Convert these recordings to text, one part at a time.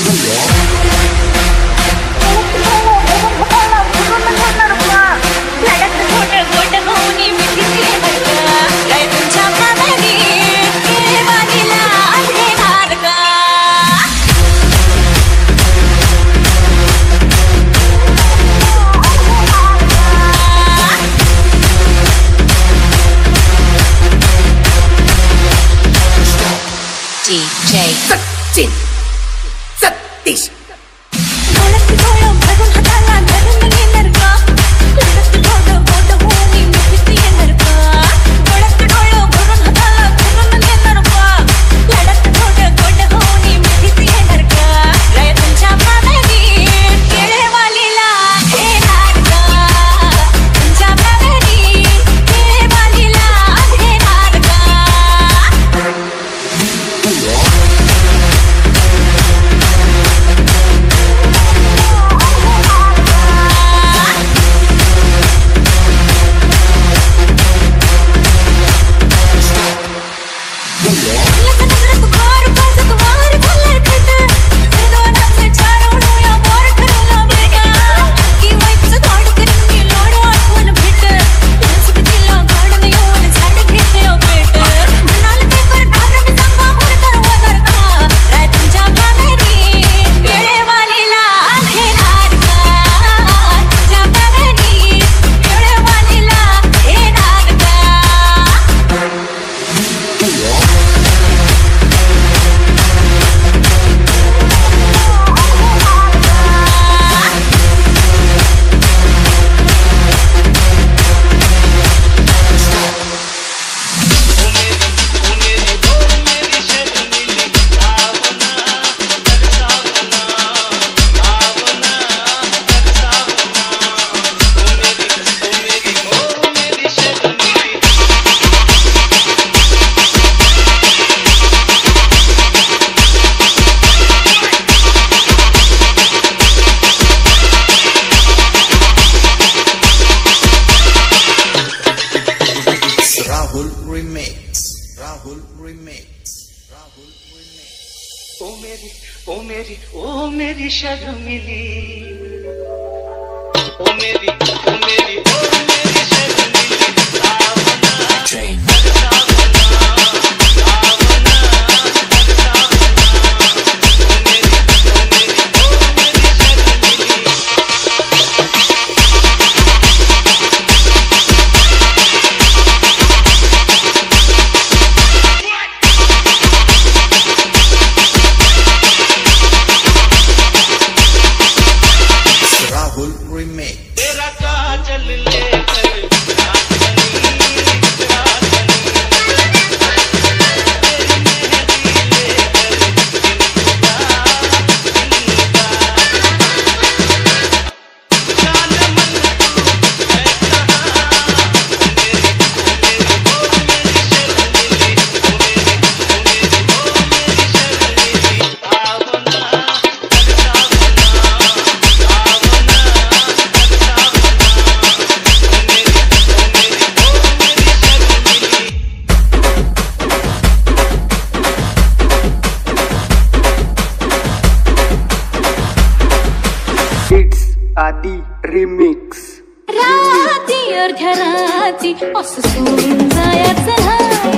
Yeah. ذاتي وسسون زايا سهاي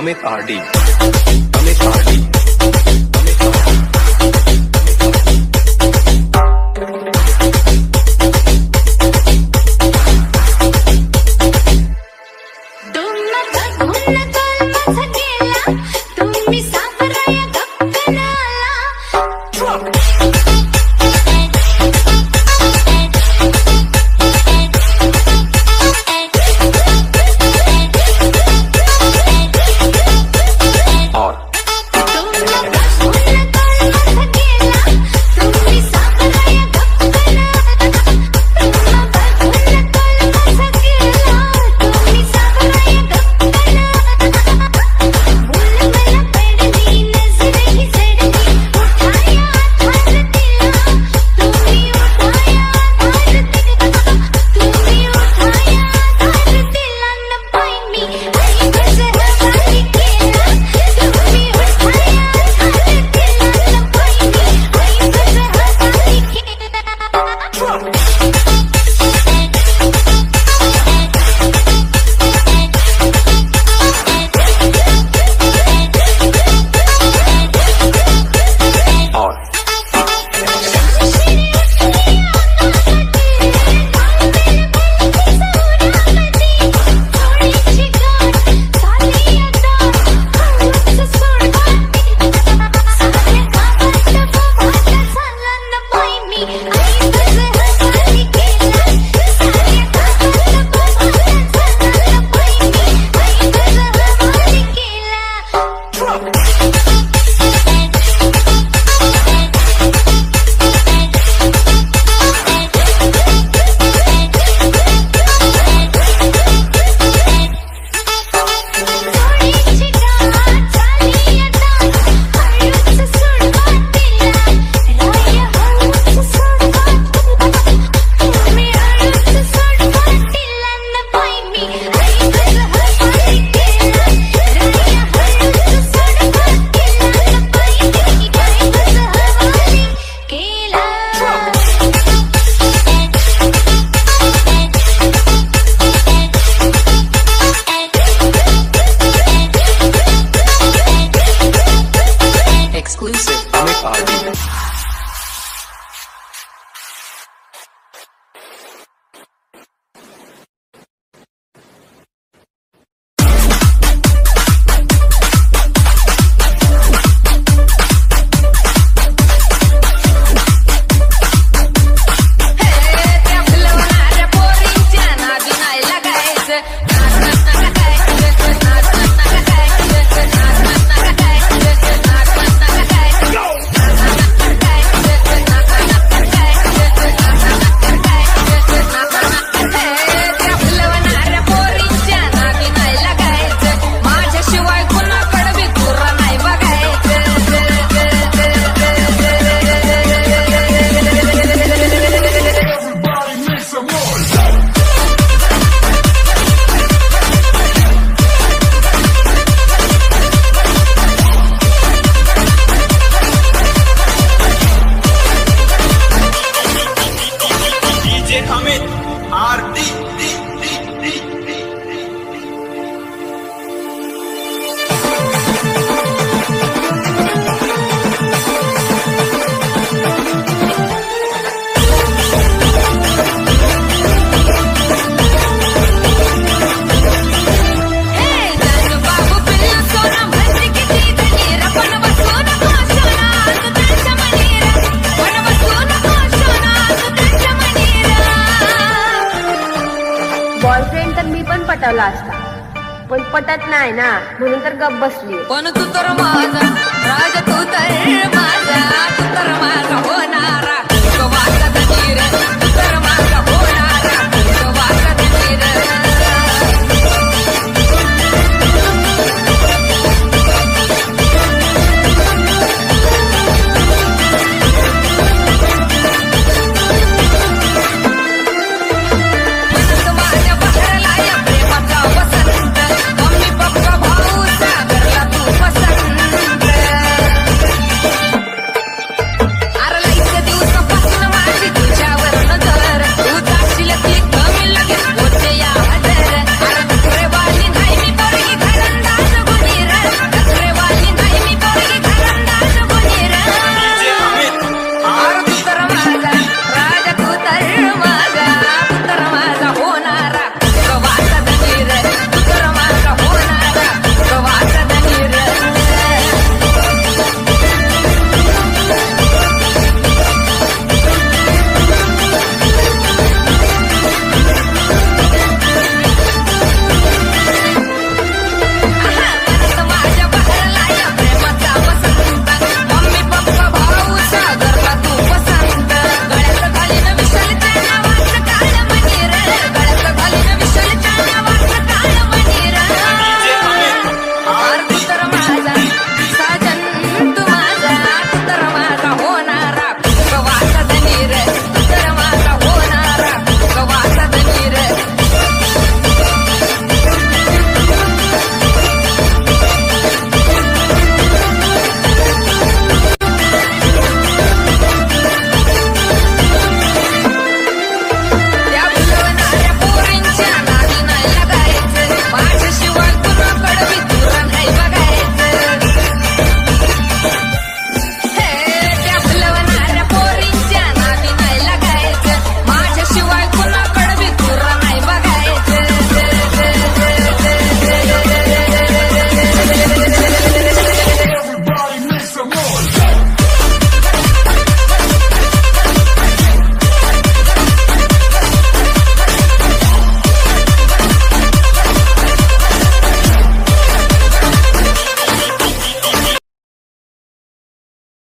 Amit RD said पटवला असता. पण पटत नाही ना म्हणून तर गप बसली पण तू तर माझा राजा तू तर माझा तू तर माझा